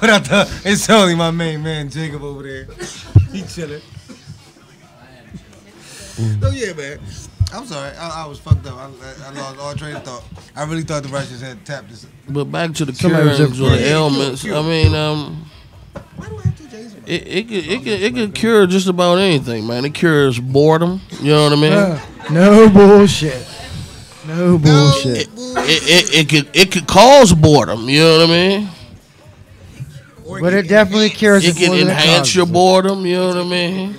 But I thought it's only my main man Jacob over there. He chilling. So yeah, man. I'm sorry. I, I was fucked up. I, I, I lost all train of thought. I really thought the Russians had tapped us. But back to the Somebody was curings or there- the ailments. I mean, um, it it could it could it could cure just about anything, man. It cures boredom. You know what I mean? Uh, no bullshit. No bullshit. It, it, it could it could cause boredom. You know what I mean? But it definitely cures It it can more than it enhance your boredom. You know what I mean?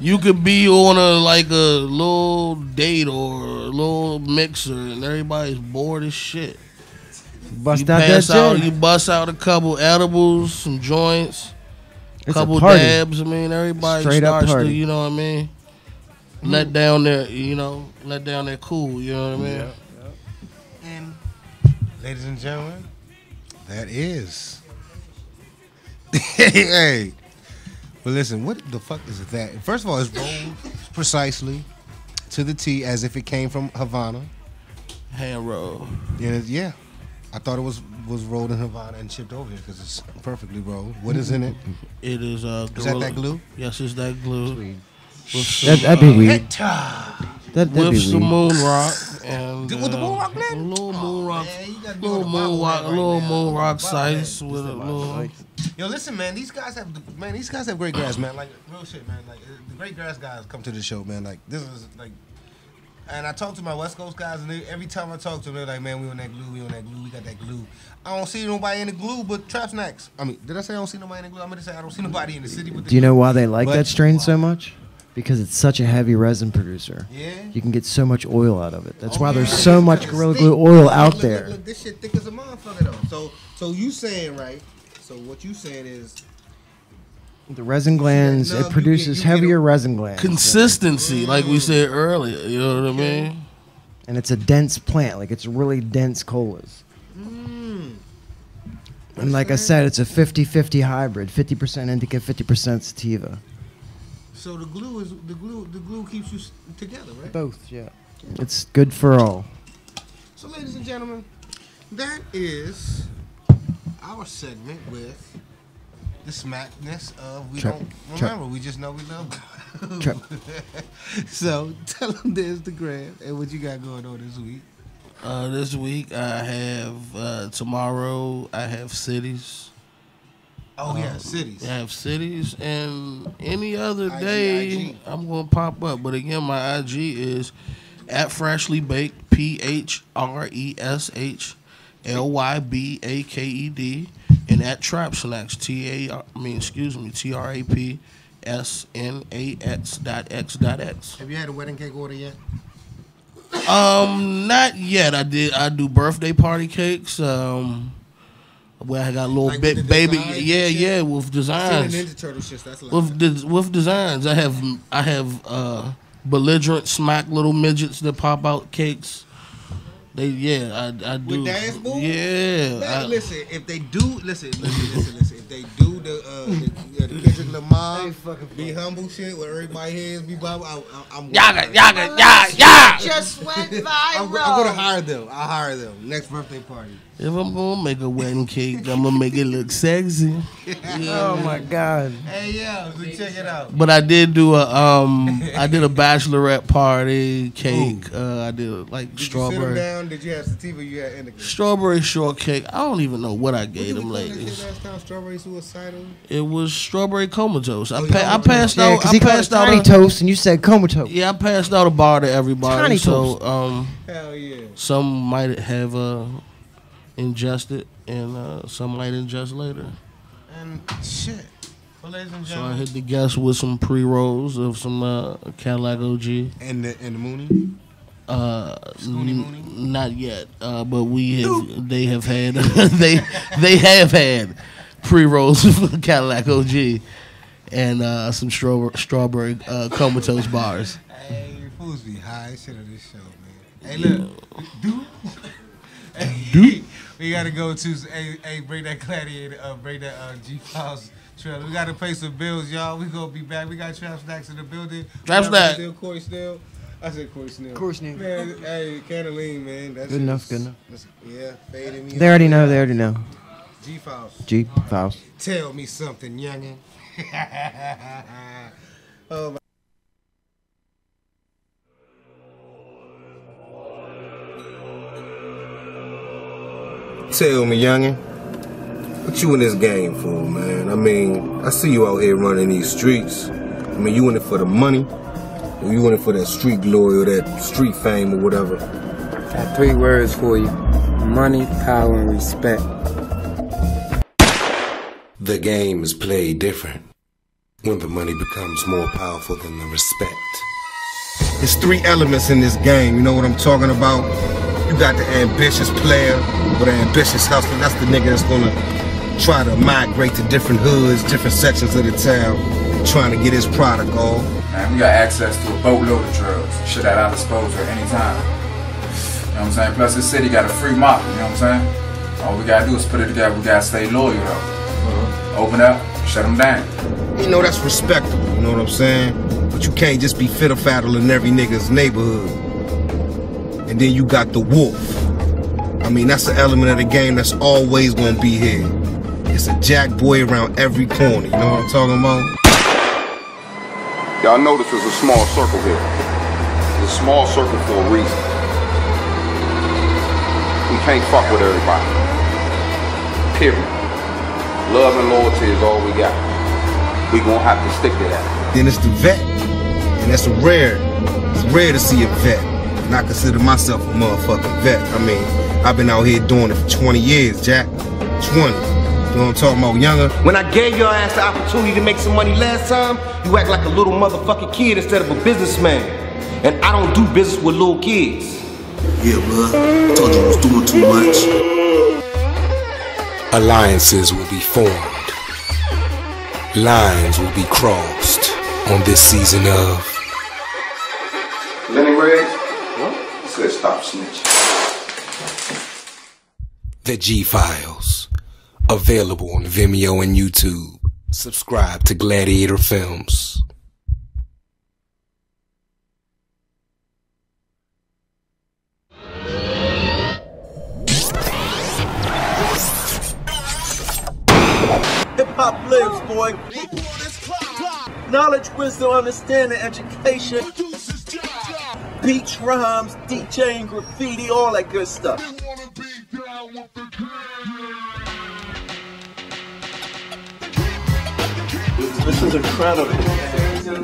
You could be on a like a little date or a little mixer, and everybody's bored as shit. Bust you out that pass out, J. you bust out a couple edibles, some joints, It's a couple party. dabs. I mean, everybody Straight up starts to, you know what I mean. Let mm. down their, you know, let down their cool. You know what I mean. And ladies and gentlemen, that is. [LAUGHS] hey. Well, listen, what the fuck is that? First of all, it's rolled precisely to the T as if it came from Havana. Hand roll. Yeah, yeah. I thought it was was rolled in Havana and shipped over here because it's perfectly rolled. What is in it? It is uh. Is that that glue? Yes, it's that glue. With That- some, that'd be uh, weird. That- that'd with be some weed. moon rock and With the uh, moon rock man? a little moon rock, gotta little the moon rock, way a right little moon rock size way. with a little. Yo, listen, man. These guys have man. These guys have great grass, man. Like real shit, man. Like uh, the great grass guys come to the show, man. Like this is like. And I talk to my West Coast guys, and they, every time I talk to them, they're like, "Man, we on that glue, we on that glue, we got that glue." I don't see nobody in the glue but Trap Snax. I mean, did I say I don't see nobody in the glue? I'm gonna say I don't see nobody in the city with the Do you know glue. why they like But- that strain so much? Because it's such a heavy resin producer. Yeah. You can get so much oil out of it. That's oh, why Oh, there's so much Gorilla. Glue oil Look, out look, there. Look, look, this shit thick as a motherfucker though. So, so you saying right? So what you saying is The resin glands, No, it you produces get- you heavier resin glands. Consistency, like we said earlier. You know what I mean? And it's a dense plant. Like it's really dense colas. Mm. And like I said, it's a 50-50 hybrid. 50% indica, 50% sativa. so the glue is the glue the glue keeps you together, right? Both, yeah. It's good for all. So, ladies and gentlemen, that is our segment with the smackness of we Trap- don't trap- remember. We just know we love. glue. [LAUGHS] Trap- so tell them there's the gram and what you got going on this week. Uh, this week I have uh, tomorrow I have cities. Oh, yeah, Um, cities. I have cities, and any other IG, day IG. I'm gonna pop up. But again, my IG is at Phreshly Baked. P H R E S H L Y B A K E D, and at Trap Snax. T A. I mean, excuse me. T R A P S N A X dot X dot X. Have you had a wedding cake order yet? Um, not yet. I did. I do birthday party cakes. Um, where I got a little Like bit baby. Yeah, yeah, with designs. Ninja Turtle shit. That's. With des- with designs, I have I have uh, belligerent smack little midgets that pop out cakes. They yeah, I I do. With dance moves? Yeah, Man, I- listen, if they do, listen, listen, listen, listen. If they do the uh, the, yeah, the Kendrick Lamar, be humble shit where everybody hears be bubble, I, I, I'm Yaga, with yaga, it. yaga, yaga. Just went viral. [LAUGHS] I'm, I'm gonna hire them. I'll hire them next birthday party. If I'm gonna make a wedding cake, I'm gonna make it look sexy. [LAUGHS] Oh my God. Hey yo, so check it out. But I did do a um I did a bachelorette party cake. Uh, I did like Did you sit them strawberry down? Did you have sativa? You had indica. strawberry shortcake. I don't even know what I gave them What did we call that ladies. last time? Strawberry suicidal. It was strawberry comatose. I, Oh, pa- yeah, I passed Yeah, out. because I he passed out. tiny A, toast and you said comatose. yeah, I passed out a bar to everybody. Tiny so toast. um, Hell yeah. some might have uh ingested, and uh, some might ingest later. And shit. Well, ladies and gentlemen. So I gentlemen, hit the guests with some pre rolls of some uh, Cadillac OG. and the and the Mooney. Uh, Scoony n- Mooney? not yet, uh, but we have. They have had. [LAUGHS] they they have had pre rolls [LAUGHS] of Cadillac OG and uh, some strawberry strawberry uh, comatose bars. Hey, fools be high shit on this show, man. Hey, look, dude. Hey, Do. We gotta go to. Hey, hey, bring that gladiator. Uh, bring that uh, G Files trailer. We gotta pay some bills, y'all. We gonna be back. We got Trap Snax in the building. Trap We got Snack. Still Corey Snell. I said Corey Snell. Corey Snell. Man, hey, Cataline, man. That's Good enough, good enough. Yeah, fading me. They already know. They already know. G Files. G files. Tell me something, youngin. [LAUGHS] oh my. Tell me, youngin, what you in this game for, man? I mean, I see you out here running these streets. I mean, you in it for the money, or you in it for that street glory or that street fame or whatever? Got three words for you money, power, and respect. The game is played different when the money becomes more powerful than the respect. There's three elements in this game, you know what I'm talking about? You got the ambitious player or the ambitious hustler. That's the nigga that's gonna try to migrate to different hoods, different sections of the town, trying to get his product off. Man, we got access to a boatload of drugs. Shit at our disposal at any time. You know what I'm saying? Plus, this city got a free market, you know what I'm saying? All we gotta do is put it together. We gotta stay loyal, though. Uh-huh. Open up, shut them down. You know, that's respectable, you know what I'm saying? But you can't just be fiddle faddle in every nigga's neighborhood. And then you got the wolf. I mean, that's an element of the game that's always gonna be here. It's a jack boy around every corner, you know what I'm talking about? Y'all notice there's a small circle here. It's a small circle for a reason. We can't fuck with everybody. Period. Love and loyalty is all we got. We gonna have to stick to that. Then it's the vet. And that's a rare. It's rare to see a vet. And I consider myself a motherfucking vet. I mean, I've been out here doing it for 20 years, Jack. 20. You know what I'm talking about, younger? When I gave your ass the opportunity to make some money last time, you act like a little motherfucking kid instead of a businessman. And I don't do business with little kids. Yeah, bro. Told you I was doing too much. Alliances will be formed. Lines will be crossed on this season of stop snitching. The G Files. Available on Vimeo and YouTube. Subscribe to Gladiator Films. Hip hop lives, boy. Knowledge, wisdom, understanding, education. Beach rhymes, DJing, graffiti, all that good stuff. This is incredible.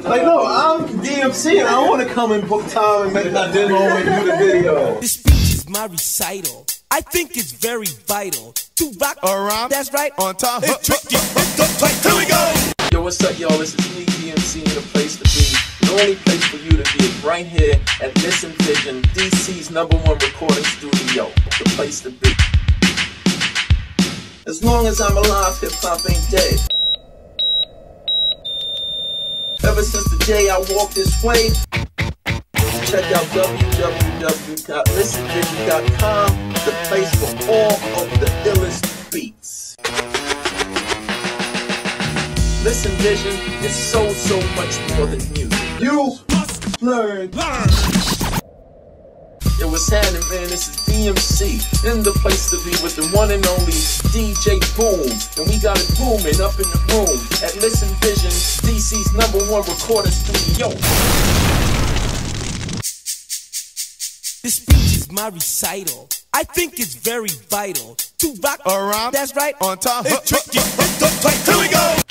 Like, no, I'm DMC and I want to come and book time and make my demo and do the video. This speech is my recital. I think it's very vital to rock around. That's right. On time. It's tricky. It's uptight. Here we go. Yo, what's up, y'all? This is me, DMC, and the place to be. The only place for you to be is right here at Listen Vision, DC's number one recording studio. The place to be. As long as I'm alive, hip hop ain't dead. Ever since the day I walked this way, check out www.listenvision.com, the place for all of the illest beats. Listen Vision is so, so much more than music. You must learn. Learn. Yo, what's happening, man? This is DMC in the place to be with the one and only DJ Boom. And we got it booming up in the room at Listen Vision, DC's number one recording studio. This speech is my recital. I think it's very vital to rock around. That's right. On time. It's tricky. It's uptight. Here we go.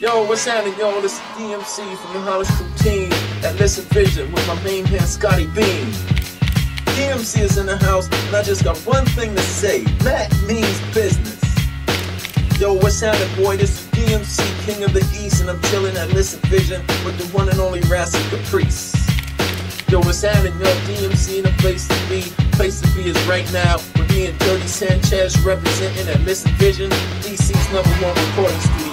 Yo, what's happening, yo? This is DMC from the Hollis Crew team at Listen Vision with my main man, Scotty Beam. DMC is in the house, and I just got one thing to say. That means business. Yo, what's happening, boy? This is DMC, King of the East, and I'm chilling at Listen Vision with the one and only Rascal Caprice. Yo, what's happening, yo? DMC in the place to be. Place to be is right now. Me and Dirty Sanchez representing at Listen Vision, DC's number one recording studio.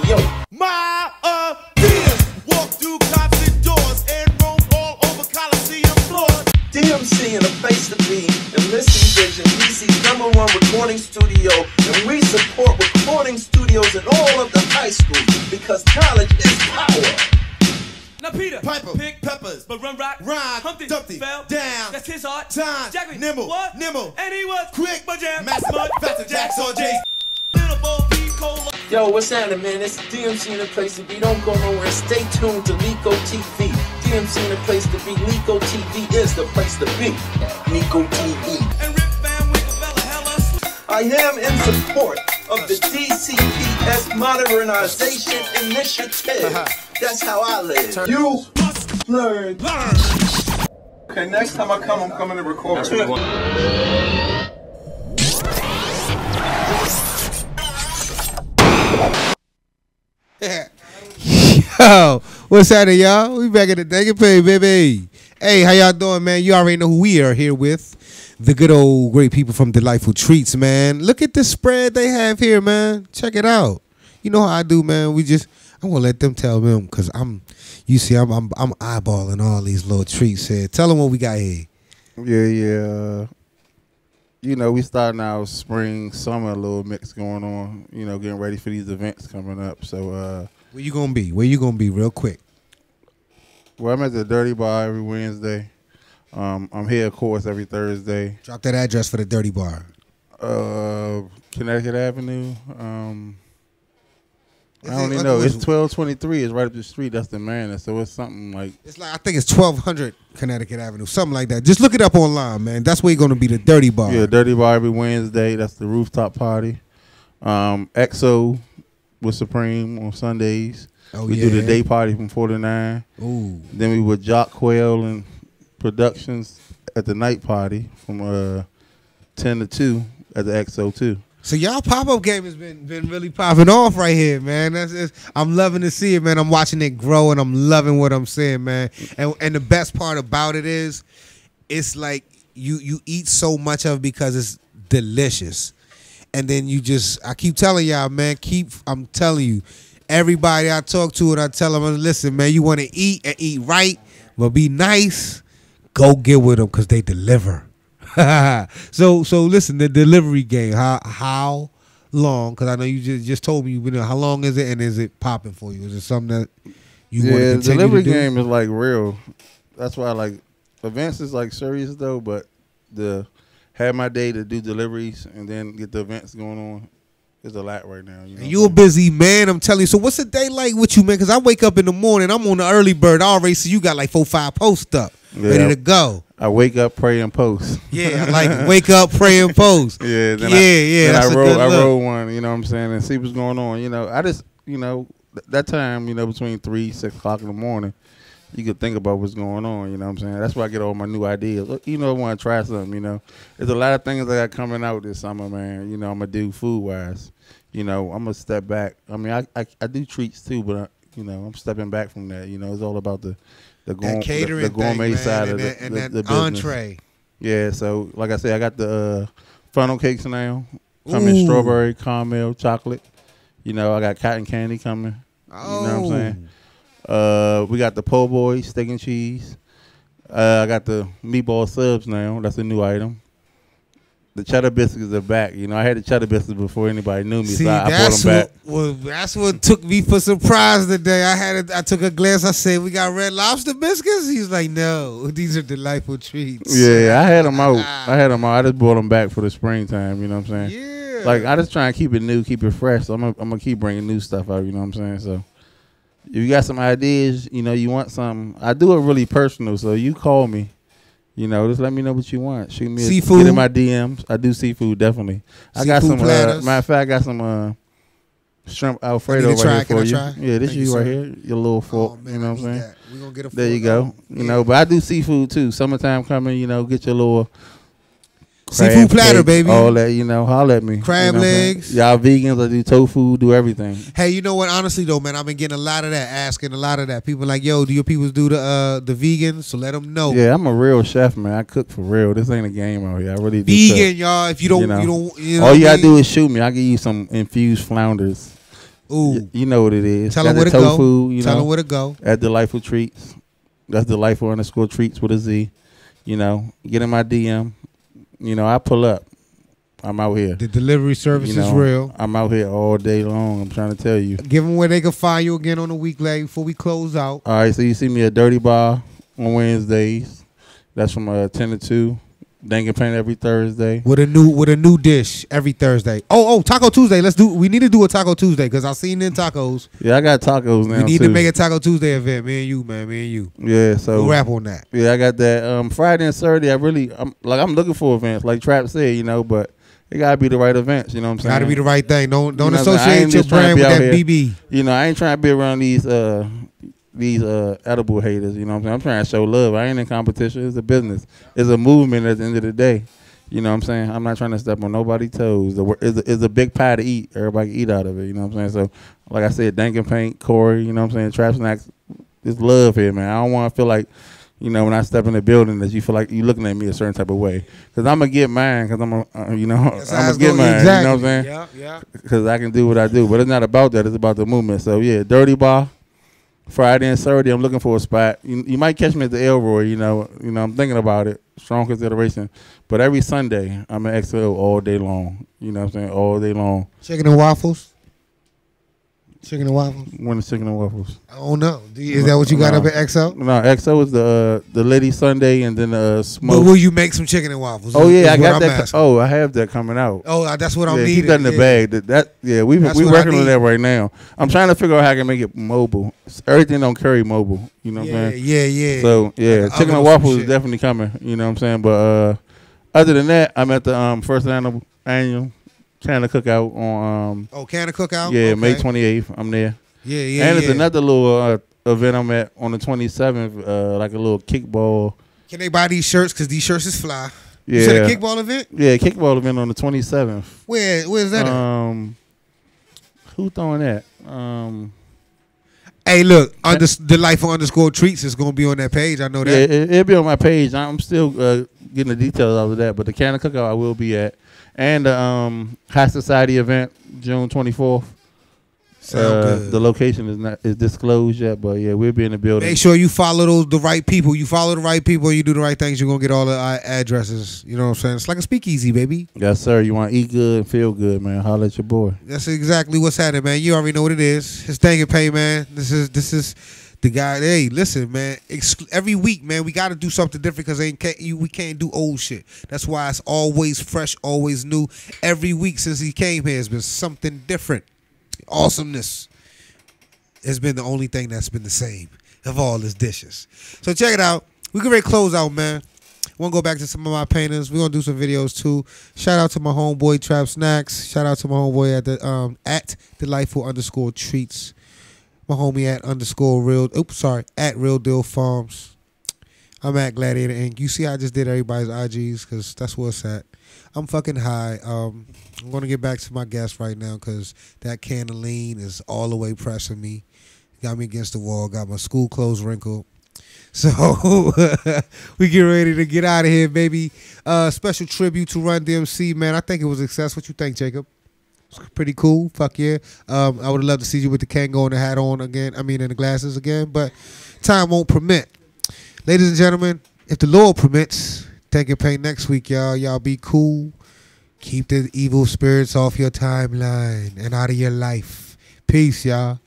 My ideas walk through cops and doors and roam all over Coliseum floors. DMC in a place to be, and Listen Vision, DC's number one recording studio, and we support recording studios in all of the high schools because knowledge is power. Now Peter, Piper, pick peppers, but run rock, rhyme, Humpty, Dumpty, fell down. That's his art. Time, Jackie, nimble, what? Nimble, and he was quick, but jam, master mud, faster jacks on J's. Little Bo Peep, cola. Yo, what's happening, man? It's DMC in a place to be. Don't go nowhere. Stay tuned to Lico TV. DMC in a place to be. Lico TV is the place to be. Lico TV. I am in support of the DCPS modernization initiative. That's how I live. You must learn. Learn. Okay, next time I come, I'm coming to record. Yo, what's happening, y'all? We back at the Dang Pay, baby. Hey, how y'all doing, man? You already know who we are here with. The good old great people from Delightful Treats, man. Look at the spread they have here, man. Check it out. You know how I do, man. We just I'm gonna let them tell them because I'm you see, I'm, I'm I'm eyeballing all these little treats here. Tell them what we got here. Yeah, yeah. You know, we starting our spring, summer a little mix going on. You know, getting ready for these events coming up. So, uh, Where you gonna be? Where you gonna be, real quick? well, I'm at the Dirty Bar every Wednesday. Um, I'm here, of course, every Thursday. Drop that address for the Dirty Bar. Uh, Connecticut Avenue. Um, I don't even know. It's twelve twenty three. It's right up the street. That's the man. So it's something like It's like I think it's twelve hundred Connecticut Avenue, something like that. Just look it up online, man. That's where you're gonna be the dirty bar. yeah, Dirty Bar every Wednesday. That's the rooftop party. Um, EXO with Supreme on Sundays. Oh, we do the day party from four to nine. Ooh. Then we with Jock Quail and Productions at the night party from uh ten to two at the EXO too. So y'all pop up game has been been really popping off right here, man. That's it's, I'm loving to see it, man. I'm watching it grow, and I'm loving what I'm seeing, man. And and the best part about it is, it's like you you eat so much of it because it's delicious, and then you just I keep telling y'all, man. Keep I'm telling you, everybody I talk to and I tell them, listen, man. You want to eat and eat right, but be nice. Go get with them because they deliver. [LAUGHS] so so listen, the delivery game. How how long? Because I know you just just told me you been there. How long is it, and is it popping for you? Is it something that you want to yeah, continue delivery to do? game is like real. That's why I like events is like serious though, but the have my day to do deliveries and then get the events going on is a lot right now. You know, And you a busy man, I'm telling you. So what's the day like with you, man? Because I wake up in the morning, I'm on the early bird already, so you got like four, five posts up, ready to go. I wake up, pray, and post. Yeah, [LAUGHS] like wake up, pray, and post. [LAUGHS] yeah, yeah, I, yeah. I good I roll one. You know what I'm saying, and see what's going on. You know, I just, you know, th- that time, you know, between three, six o'clock in the morning, you could think about what's going on. You know what I'm saying? That's where I get all my new ideas. You know, I want to try something. You know, there's a lot of things that got coming out this summer, man. You know, I'm gonna do food wise. You know, I'm gonna step back. I mean, I I, I do treats too, but I, you know, I'm stepping back from that. You know, it's all about the the, gourm, the- catering the, thing, gourmet man, side and of the, that- and the, that the entree. Yeah, so like I said, I got the uh, funnel cakes now. Coming Ooh. strawberry, caramel, chocolate. You know, I got cotton candy coming. You know what I'm saying? Uh, we got the po' boy steak and cheese. Uh, I got the meatball subs now. That's a new item. The cheddar biscuits are back. You know, I had the cheddar biscuits before anybody knew me, See, so I, brought that's them back. what, well, that's what took me for surprise today. I had a, I took a glance. I said, "We got red lobster biscuits." He's like, "No, these are delightful treats." Yeah, I had them out. [LAUGHS] I had them out. I just brought them back for the springtime. You know what I'm saying? Yeah. Like I just try and keep it new, keep it fresh. So I'm gonna, I'm gonna keep bringing new stuff out. You know what I'm saying? So if you got some ideas, you know, you want something. I do it really personal. So you call me. You know, just let me know what you want. Shoot me a, Seafood? Get in my DMs. I do seafood definitely. I got some. Uh, matter of fact, I got some uh, shrimp alfredo right need to try. here Can for I you. try? Yeah, this Thank you right here. Your little fork. you know what I'm saying? We gonna get a There you go. You know, but I do seafood too. Summertime coming. You know, get your little. Seafood platter, cake, baby. All that, you know, holler at me. You Crab know what I'm legs. Y'all vegans, I do tofu, do everything. Hey, you know what? Honestly, though, man, I've been getting a lot of that, asking a lot of that. People like, "Yo, do your people do the uh the vegans?" So let them know. Yeah, I'm a real chef, man. I cook for real. This ain't a game out here. I really do. Vegan, y'all. If you don't- you don't- you know all you gotta do is shoot me. I give you some infused flounders. Ooh, Y- you know what it is. Tell Got 'em the where to go. tofu, You Tell know, 'em where to go. At delightful treats. That's delightful underscore treats with a Z. You know, get in my DM you know, I pull up. I'm out here. The delivery service you know, is real. I'm out here all day long. I'm trying to tell you. Give them where they can find you again on the week leg before we close out. All right, so you see me at Dirty Bar on Wednesdays. That's from uh, 10 to 2. Dank N Paint every Thursday with a new with a new dish every Thursday. Oh oh, Taco Tuesday. Let's do. We need to do a Taco Tuesday because I seen them tacos. Yeah, I got tacos now. We need too. to make a Taco Tuesday event. Me and you, man. Me and you. Yeah. So we'll rap on that. Yeah, I got that. Um, Friday and Saturday. I really, I'm like, I'm looking for events. Like Trap said, you know, but. It gotta be the right events, you know what I'm saying? Gotta be the right thing. Don't don't you know, associate your brand with that here. BB. You know, I ain't trying to be around these uh these uh edible haters. You know what I'm saying? I'm trying to show love. I ain't in competition. It's a business. It's a movement. At the end of the day, you know what I'm saying? I'm not trying to step on nobody's toes. The It's a, it's a big pie to eat. Everybody can eat out of it. You know what I'm saying? So, like I said, Dank N Paint, Corey. You know what I'm saying? Trap Snax. It's love here, man. I don't want to feel like. You know, when I step in the building, that you feel like you looking at me a certain type of way, because I'm gonna get mine, because I'm, a, uh, you know, I'm gonna get gonna- mine. You know what I'm saying? Yeah, yeah. Because I can do what I do, but it's not about that. It's about the movement. So yeah, Dirty Bar, Friday and Saturday. I'm looking for a spot. You, you might catch me at the Elroy. You know, you know, I'm thinking about it. Strong consideration. But every Sunday, I'm at XO all day long. You know what I'm saying? All day long. Chicken and waffles. Chicken and waffles. One of chicken and waffles. I don't know. Is that what you got up at XO? No, XO is the uh, the Lady Sunday and then the uh, But will you make some chicken and waffles? Oh yeah, I got that. co- oh, I have that coming out. Oh, uh, that's what I'm yeah, needing, Keep that in the yeah. bag. That, that yeah, we That's we working on that right now. I'm trying to figure out how I can make it mobile. Everything don't carry mobile. You know what Yeah, I'm saying? yeah, yeah. So yeah, Like chicken and waffles is definitely coming. You know what I'm saying? But uh, other than that, I'm at the um, first annual annual China cookout on um. Oh, Canada Cookout? Yeah, May 28th. I'm there. Yeah, yeah, And it's another little uh, event I'm at on the 27th, uh, like a little kickball. Can they buy these shirts? Because these shirts is fly. Yeah, You said a kickball event? Yeah, kickball event on the 27th. Where Where's that at? Um, who throwing that? Um, Hey, look, under, delightful underscore treats is gonna be on that page. I know yeah, that. it, it'll be on my page. I'm still uh, getting the details out of that, but the Canada Cookout I will be at, and the um, High Society event June 24th. Sound Uh. The location is not is disclosed yet, but yeah, we'll be in the building. Make sure you follow those the right people. You follow the right people. You do the right things. You're gonna get all the uh, addresses. You know what I'm saying? It's like a speakeasy, baby. Yes, sir. You want to eat good and feel good, man? Holla at your boy. That's exactly what's happening, man. You already know what it is. It's Dang It Pay, man. This is this is the guy. Hey, listen, man. Every week, man, we got to do something different because we can't do old shit. That's why it's always fresh, always new. Every week since he came here has been something different. Awesomeness has been the only thing that's been the same of all his dishes. So check it out. We can ready close out, man. We're gonna go back to some of my paintings. We're gonna do some videos too. Shout out to my homeboy Trap Snax. Shout out to my homeboy at the um at delightful underscore treats. My homie at underscore real oops sorry at real deal farms. I'm at Gladiator Inc. You see I just did everybody's IGs because that's where it's at. I'm fucking high. Um I'm gonna get back to my guest right now because that can of lean is all the way pressing me. Got me against the wall, got my school clothes wrinkled. [LAUGHS] So [LAUGHS] we get ready to get out of here, baby. Uh, special tribute to Run DMC, man. I think it was success. What you think, Jacob? It's pretty cool. Fuck yeah. Um, I would have loved to see you with the Kangol and the hat on again. I mean, and the glasses again, but time won't permit. Ladies and gentlemen, if the Lord permits, take your paint next week, y'all. Y'all be cool. Keep the evil spirits off your timeline and out of your life. Peace, y'all.